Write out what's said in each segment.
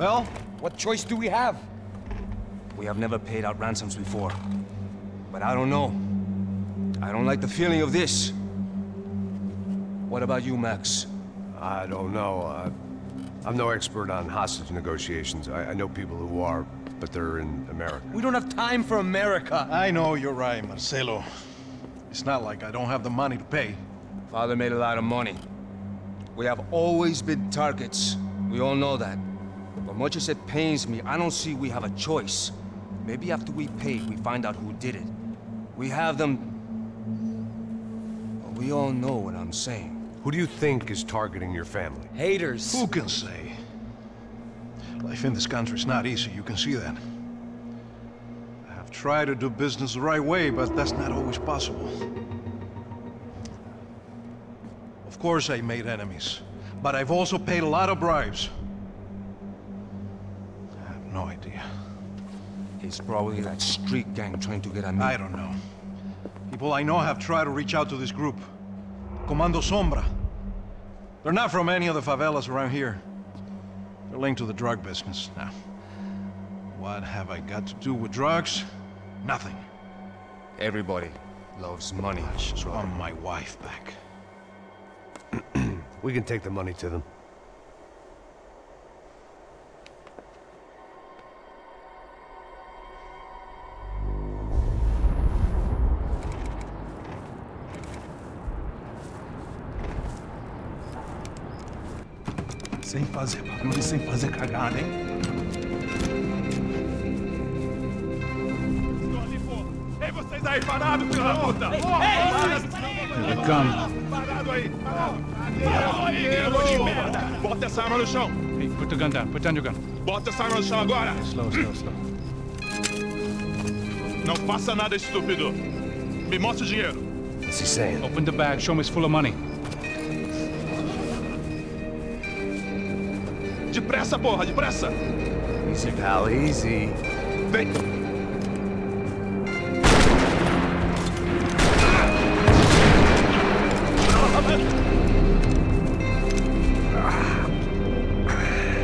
Well, what choice do we have? We have never paid out ransoms before. But I don't know. I don't like the feeling of this. What about you, Max? I don't know. Uh, I'm no expert on hostage negotiations. I, I know people who are, but they're in America. We don't have time for America. I know you're right, Marcelo. It's not like I don't have the money to pay. Father made a lot of money. We have always been targets. We all know that. But much as it pains me, I don't see we have a choice. Maybe after we pay, we find out who did it. We have them... Well, we all know what I'm saying. Who do you think is targeting your family? Haters. Who can say? Life in this country is not easy, you can see that. I have tried to do business the right way, but that's not always possible. Of course I made enemies, but I've also paid a lot of bribes. I have no idea. It's probably that street gang trying to get at me. I don't know. People I know have tried to reach out to this group. Comando Sombra. They're not from any of the favelas around here. They're linked to the drug business. Now, what have I got to do with drugs? Nothing. Everybody loves money. I just want my wife back. We can take the money to them. Fazer barulho, sem fazer cagada, hein? Ei, vocês aí parados, filho da puta! Here they come. Parado aí, parado! Parado aí, negro de merda! Bota essa arma no chão! Hey, put the gun down. Put down your gun. Bota essa arma no chão agora! Slow, slow, slow. Não faça nada, estúpido! Me mostra o dinheiro! What's he saying? Open the bag. Show me it's full of money. Depressa, porra, depressa! Easy, pal, easy. Vem!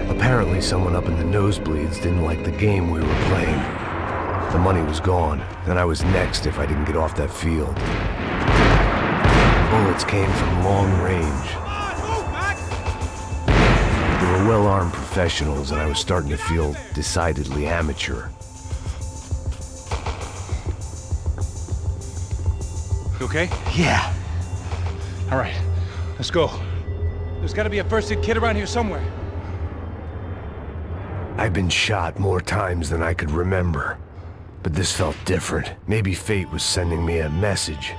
Apparently someone up in the nosebleeds didn't like the game we were playing. The money was gone, and I was next if I didn't get off that field. Bullets came from long range. They were well-armed professionals, and I was starting to feel decidedly amateur. You okay? Yeah. All right. Let's go. There's got to be a first aid kit around here somewhere. I've been shot more times than I could remember. But this felt different. Maybe fate was sending me a message.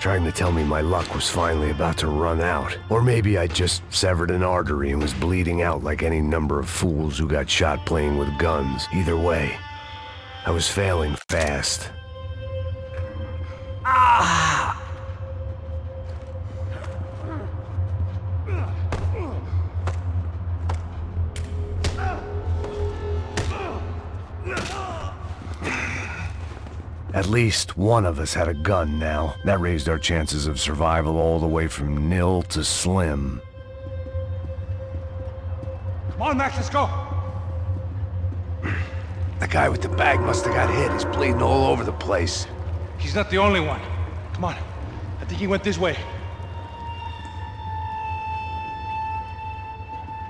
Trying to tell me my luck was finally about to run out. Or maybe I just severed an artery and was bleeding out like any number of fools who got shot playing with guns. Either way, I was failing fast. At least one of us had a gun now. That raised our chances of survival all the way from nil to slim. Come on, Max. Let's go. The guy with the bag must have got hit. He's bleeding all over the place. He's not the only one. Come on. I think he went this way.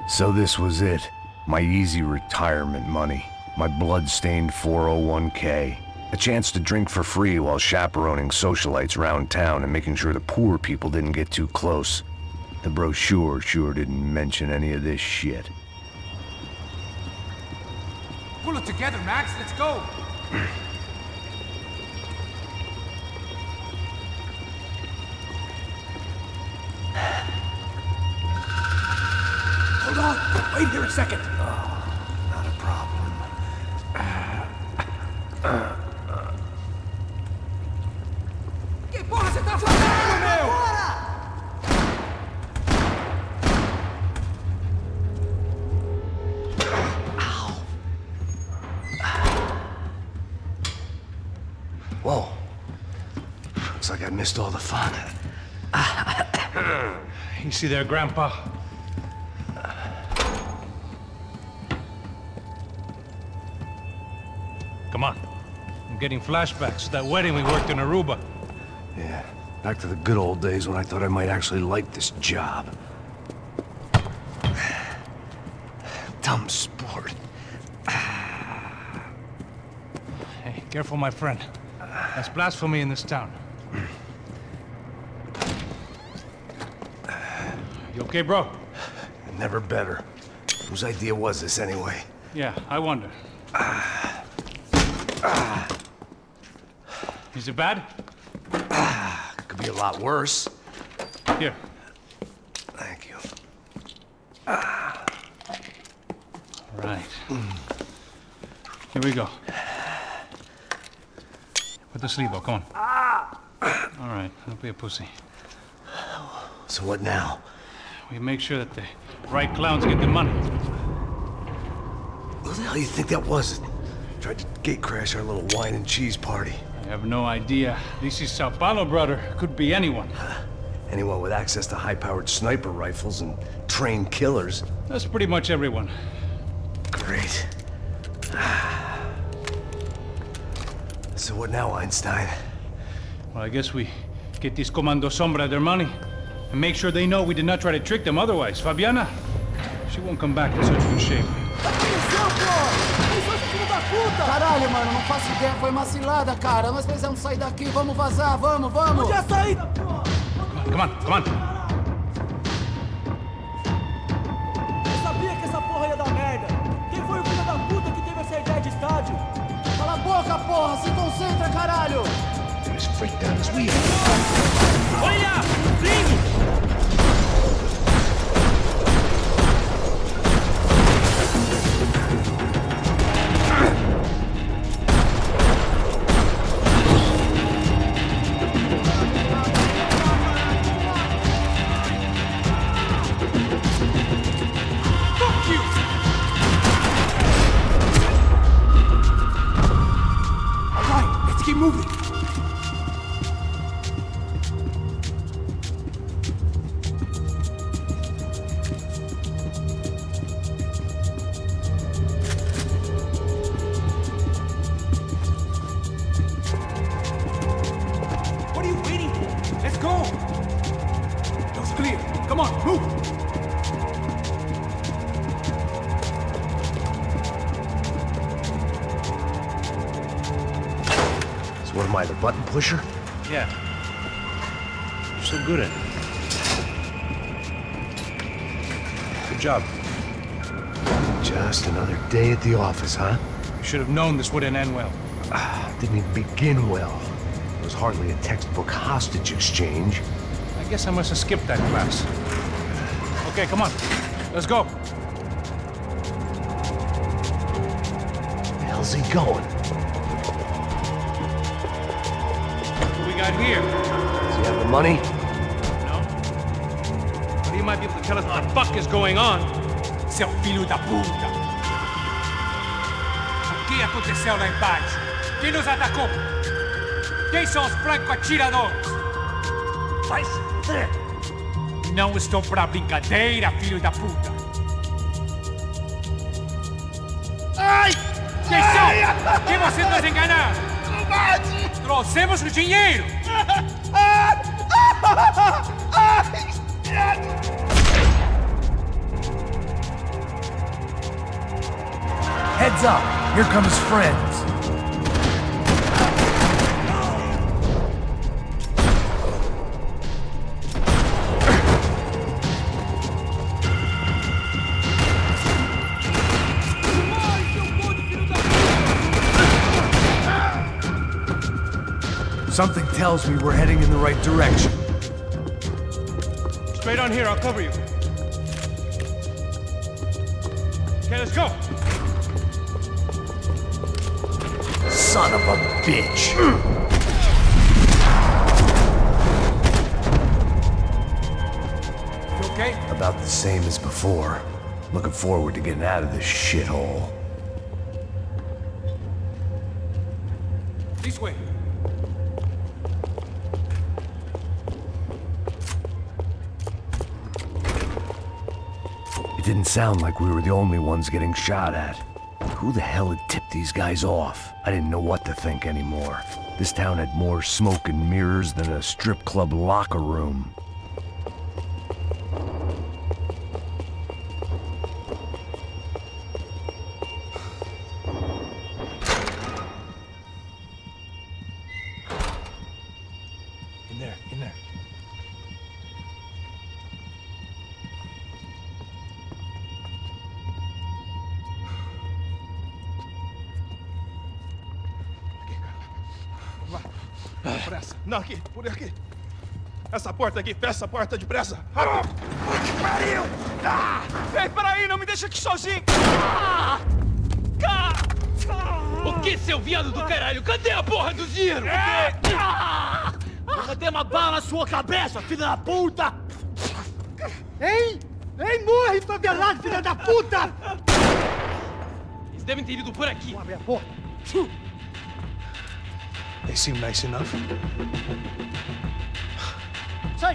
So this was it. My easy retirement money. My blood-stained 401k. A chance to drink for free while chaperoning socialites around town and making sure the poor people didn't get too close. The brochure sure didn't mention any of this shit. Pull it together, Max. Let's go. Hold on. Wait here a second. Not Looks like I missed all the fun. you see there, Grandpa? Come on. I'm getting flashbacks that wedding we worked in Aruba. Yeah, back to the good old days when I thought I might actually like this job. Dumb sport. hey, careful, my friend. That's blasphemy in this town. Okay, bro? Never better. Whose idea was this anyway? Yeah, I wonder. Is it bad? Could be a lot worse. Here. Thank you. Right. Here we go. Put the sleeve on, come on. Ah! All right, don't be a pussy. So what now? We make sure that the right clowns get the money. Who the hell do you think that was? Tried to gate crash our little wine and cheese party. I have no idea. This is Sao Paulo, brother. Could be anyone. Anyone with access to high-powered sniper rifles and trained killers. That's pretty much everyone. Great. So what now, Einstein? Well, I guess we get these Comando Sombra their money and make sure they know we did not try to trick them otherwise. Fabiana, she won't come back in such good shape. Aconteceu, pô! Quem são esses filhos da puta? Caralho, mano, não faço ideia. Foi uma cilada, cara. Nós precisamos sair daqui. Vamos vazar, vamos, vamos! Onde é a saída, pô? Come on, come on. Eu sabia que essa porra ia dar merda. Quem foi o filho da puta que teve essa ideia de estádio? Cala a boca, porra! Se concentra, caralho! Olha! Ligue! Vai, It's clear. Come on, move! So what am I, the button pusher? Yeah. You're so good at it. Good job. Just another day at the office, huh? You should have known this wouldn't end well. Ah, didn't even begin well. Hardly a textbook hostage exchange. I guess I must have skipped that class. Okay, come on. Let's go. Where the hell's he going? What we got here? Does he have the money? No? But he might be able to tell us what the fuck is going on. Seu filho da puta! O que aconteceu lá embaixo? Quem nos atacou? Quem são os franco-atiradores? Vai se fuder! Não estou pra brincadeira, filho da puta! Ai! Quem são? Quem você nos enganar? Trouxemos o dinheiro! Heads up! Here come his friends. Something tells me we're heading in the right direction. Straight on here, I'll cover you. Okay, let's go. Son of a bitch! You okay? About the same as before. Looking forward to getting out of this shithole. This way. Didn't sound like we were the only ones getting shot at. Who the hell had tipped these guys off? I didn't know what to think anymore. This town had more smoke and mirrors than a strip club locker room. Pressa. Não, aqui, por aqui. Essa porta aqui, fecha essa porta depressa. Rápido. Que pariu! Ah! Ei, peraí, não me deixa aqui sozinho. Ah! Ah! O que, seu viado do caralho? Cadê a porra do dinheiro? Ah! Vou meter uma bala na sua cabeça, filha da puta! Hein? Hein, morre, favelado, filha da puta! Eles devem ter ido por aqui. Abre a porta. They seem nice enough. Sai,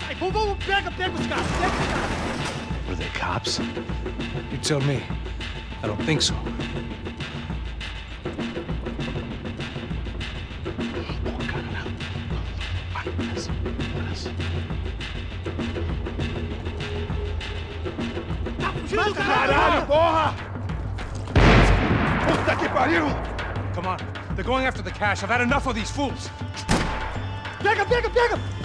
sai, vamos, vamos, pega, pega os caras, pega os caras. Were they cops? You tell me. I don't think so. Caralho, porra! Puta que pariu! Come on. They're going after the cash. I've had enough of these fools. Pega, pega, pega! Eu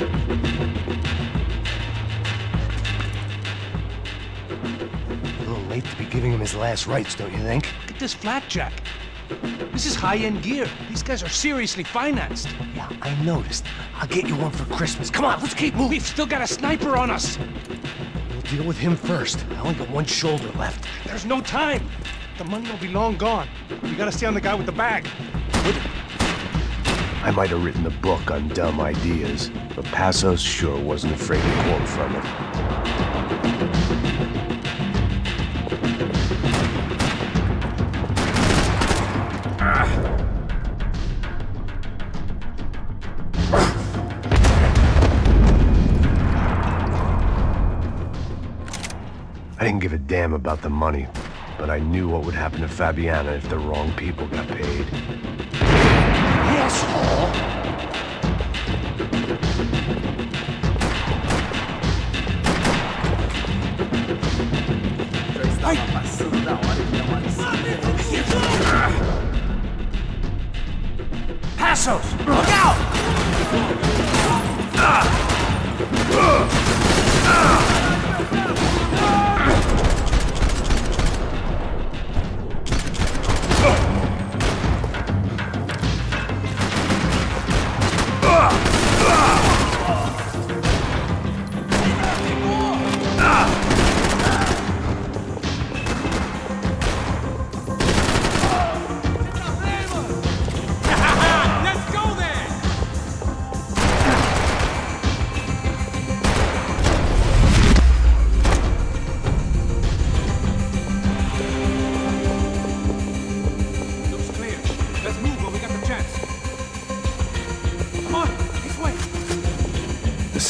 A little late to be giving him his last rites, don't you think? Look at this flak jacket. This is high-end gear. These guys are seriously financed. Yeah, I noticed. I'll get you one for Christmas. Come on, let's keep moving. We've still got a sniper on us. We'll deal with him first. I only got one shoulder left. There's no time. The money will be long gone. We gotta stay on the guy with the bag. I might have written the book on dumb ideas, but Passos sure wasn't afraid to quote from it. I didn't give a damn about the money, but I knew what would happen to Fabiana if the wrong people got paid.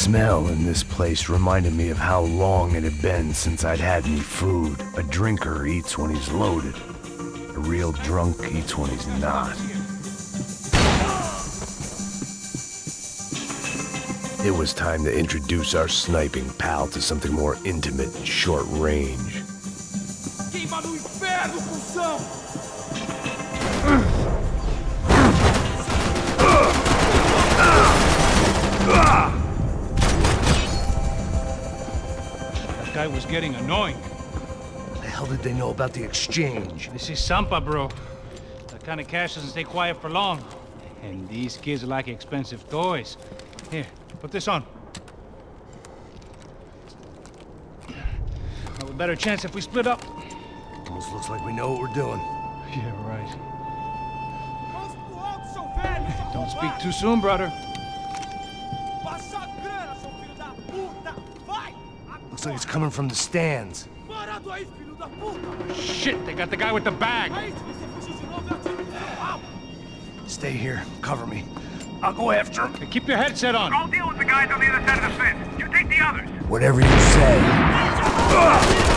Smell in this place reminded me of how long it had been since I'd had any food. A drinker eats when he's loaded. A real drunk eats when he's not. It was time to introduce our sniping pal to something more intimate and short range. Guy was getting annoying. The hell did they know about the exchange? This is Sampa, bro. That kind of cash doesn't stay quiet for long. And these kids are like expensive toys. Here, put this on. Have a better chance if we split up. Almost looks like we know what we're doing. Yeah, right. Mãos pro alto, seu velho, seu Don't speak too soon, brother. Looks like it's coming from the stands. Parado aí, filho da puta! Shit, they got the guy with the bag. Aí, se você fugir de novo, eu atiro no seu rabo! Stay here. Cover me. I'll go after him. Hey, keep your headset on. I'll deal with the guys on the other side of the fence. You take the others. Whatever you say.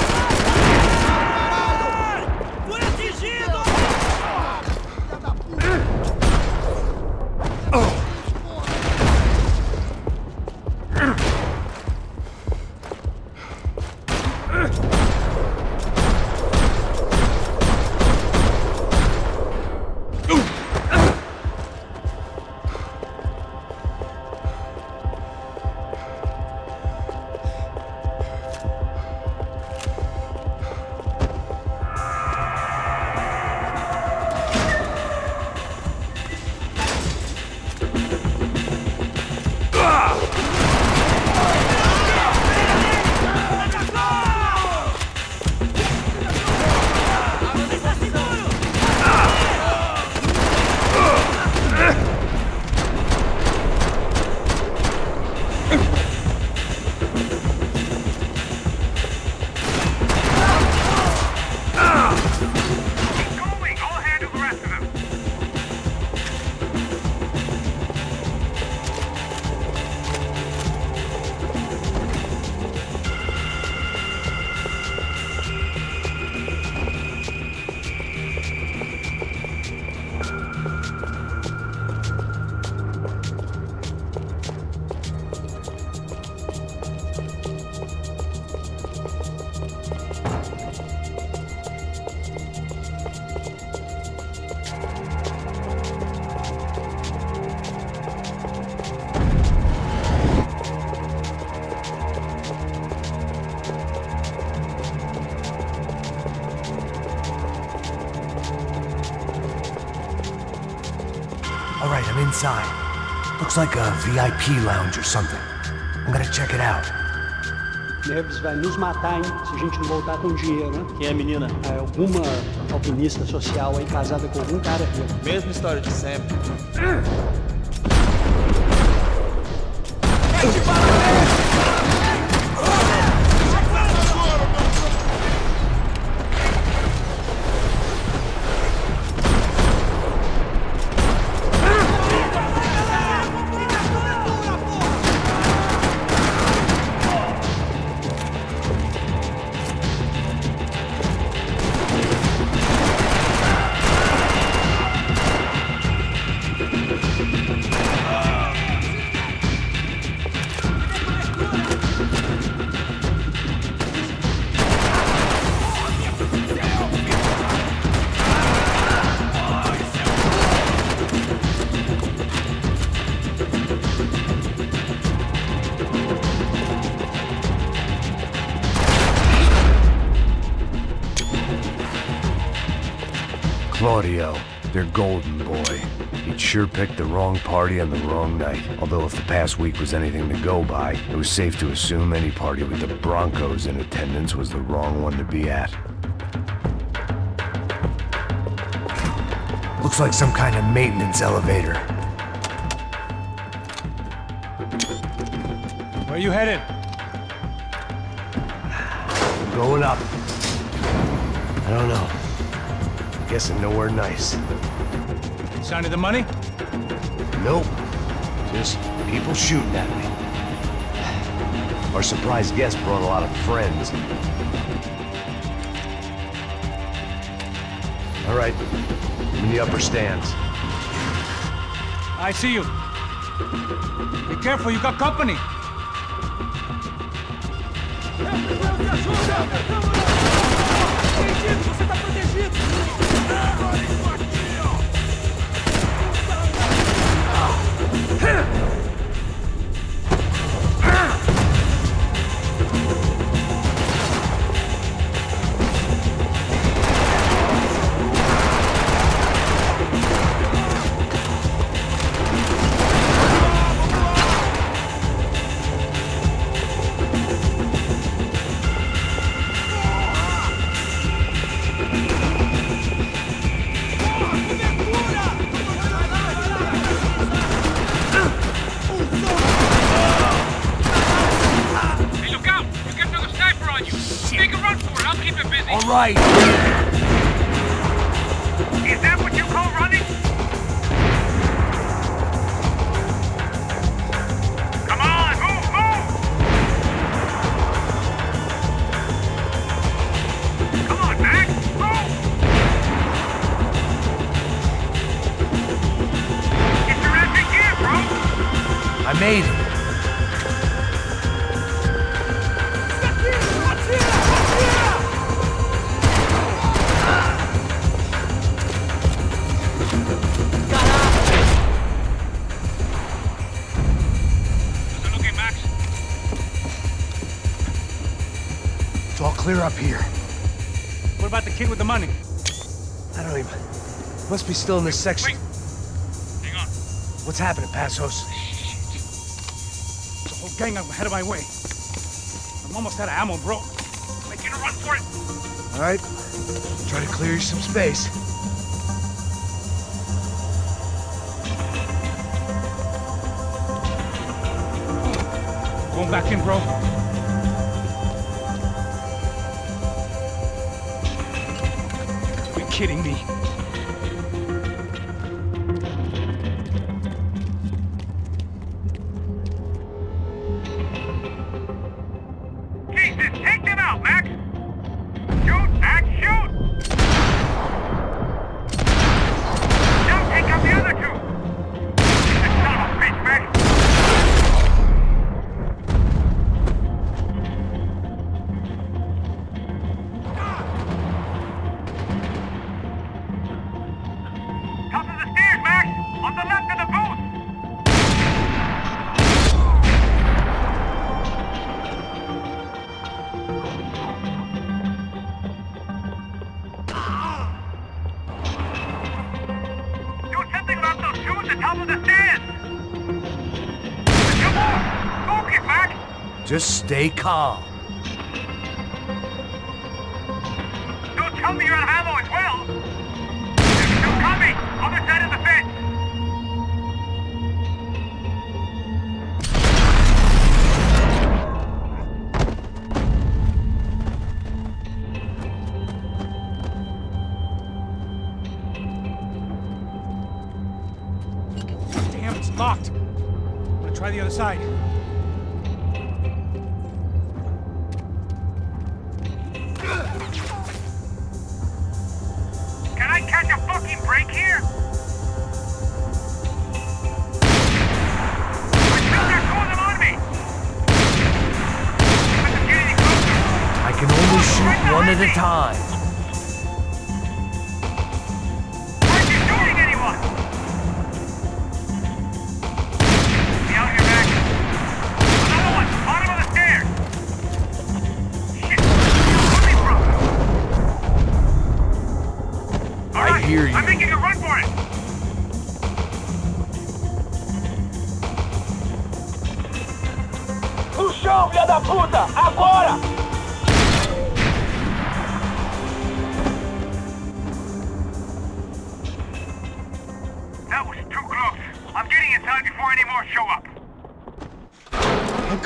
Looks like a VIP lounge or something. I'm gonna check it out. Nerves vai nos matar, hein? Se a gente não voltar com dinheiro, né? Quem é a menina? É alguma alpinista social aí casada com algum cara rico. Mesma história de sempre. Golden boy. He'd sure picked the wrong party on the wrong night. Although if the past week was anything to go by, it was safe to assume any party with the Brancos in attendance was the wrong one to be at. Looks like some kind of maintenance elevator. Where you headed? Going up. I don't know. Guessing nowhere nice. Sign of the money? Nope. Just people shooting at me. Our surprise guest brought a lot of friends. All right. I'm in the upper stands. I see you. Be careful, you got company. Clear up here. What about the kid with the money? I don't even... Must be still in this section. Wait. Hang on. What's happening, Passos? The whole gang up ahead of my way. I'm almost out of ammo, bro. Making a run for it. All right. Try to clear you some space. Going back in, bro. Kidding me? Stay calm. Don't tell me you're out of ammo as well! They're still coming! Other side of the fence! Damn, it's locked. I'm gonna try the other side. Time.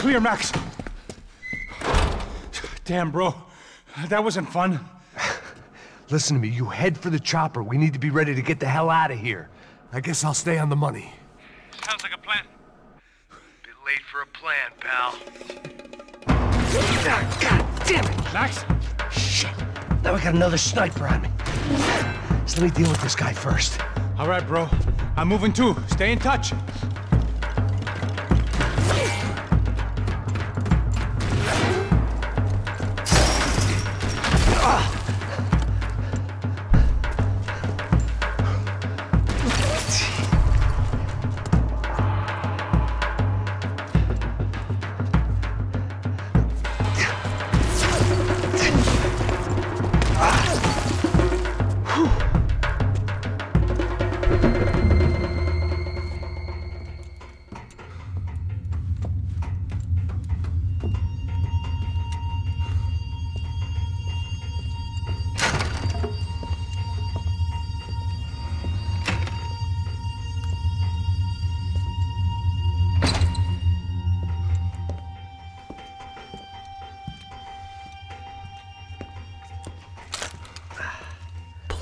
Clear, Max. Damn, bro. That wasn't fun. Listen to me, you head for the chopper. We need to be ready to get the hell out of here. I guess I'll stay on the money. Sounds like a plan. Bit late for a plan, pal. Ah, God damn it! Max? Shit. Now I got another sniper on me. So let me deal with this guy first. All right, bro. I'm moving too. Stay in touch.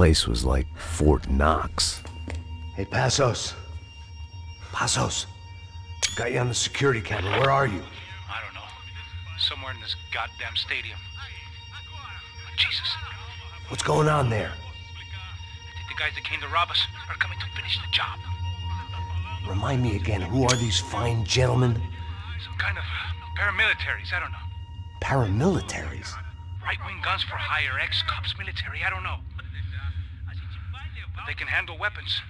Place was like Fort Knox. Hey, Passos. Passos. Got you on the security camera. Where are you? I don't know. Somewhere in this goddamn stadium. Jesus. What's going on there? I think the guys that came to rob us are coming to finish the job. Remind me again, who are these fine gentlemen? Some kind of paramilitaries, I don't know. Paramilitaries? Right-wing guns for hire, ex-cops, military, I don't know. They can handle weapons.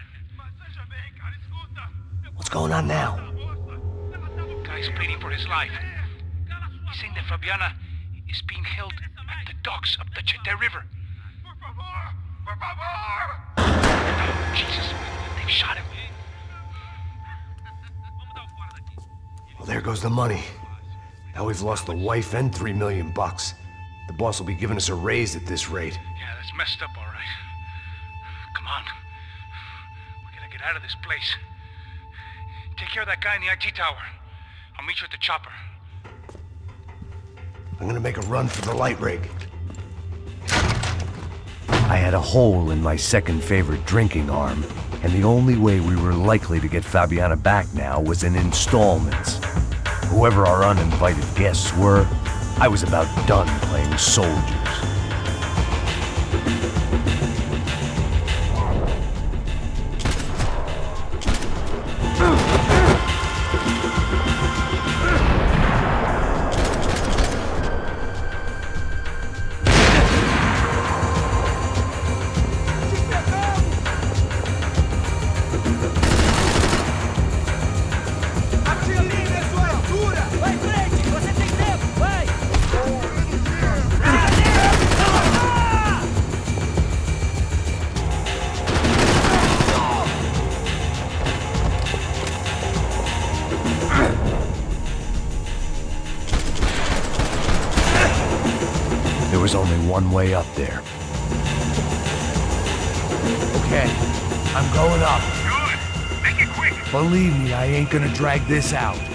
What's going on now? Guy's pleading for his life. He's saying that Fabiana is being held at the docks of the Tietê River. Oh, Jesus, they've shot him. Well, there goes the money. Now we've lost the wife and three million bucks. The boss will be giving us a raise at this rate. Yeah, that's messed up, all right. Come on. We gotta get out of this place. Take care of that guy in the IT tower. I'll meet you at the chopper. I'm gonna make a run for the light rig. I had a hole in my second favorite drinking arm, and the only way we were likely to get Fabiana back now was in installments. Whoever our uninvited guests were, I was about done playing soldiers. Believe me, I ain't gonna drag this out.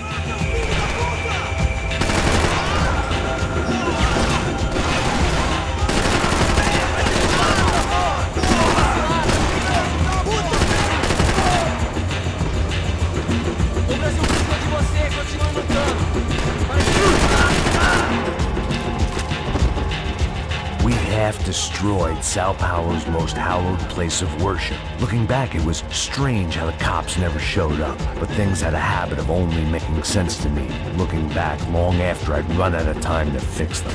Destroyed Sao Paulo's most hallowed place of worship. Looking back, it was strange how the cops never showed up, but things had a habit of only making sense to me, looking back long after I'd run out of time to fix them.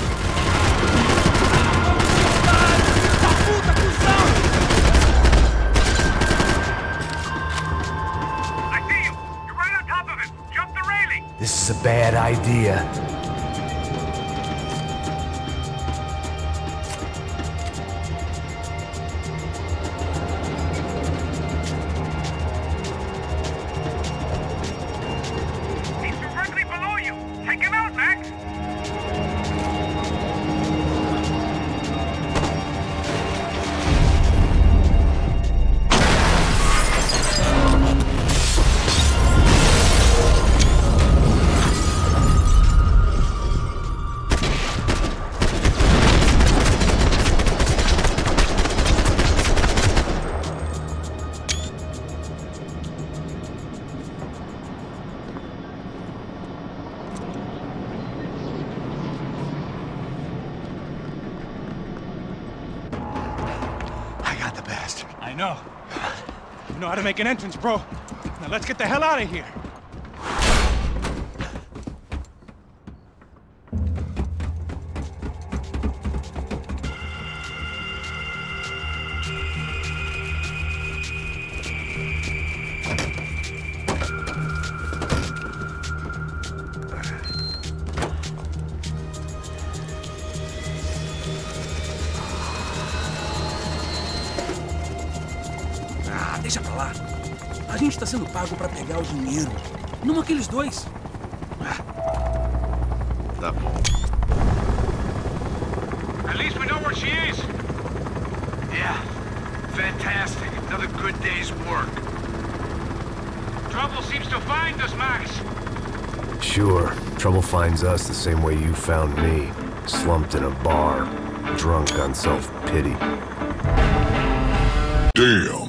I see you. You're right on top of him. Jump the railing. This is a bad idea. Make an entrance, bro. Now let's get the hell out of here. A gente tá sendo pago pra pegar o dinheiro. Não aqueles dois. Tá bom. At least we know where she is. Yeah. Fantastic. Another good day's work. Trouble seems to find us, Max. Sure, trouble finds us the same way you found me. Slumped in a bar, drunk on self-pity. Damn.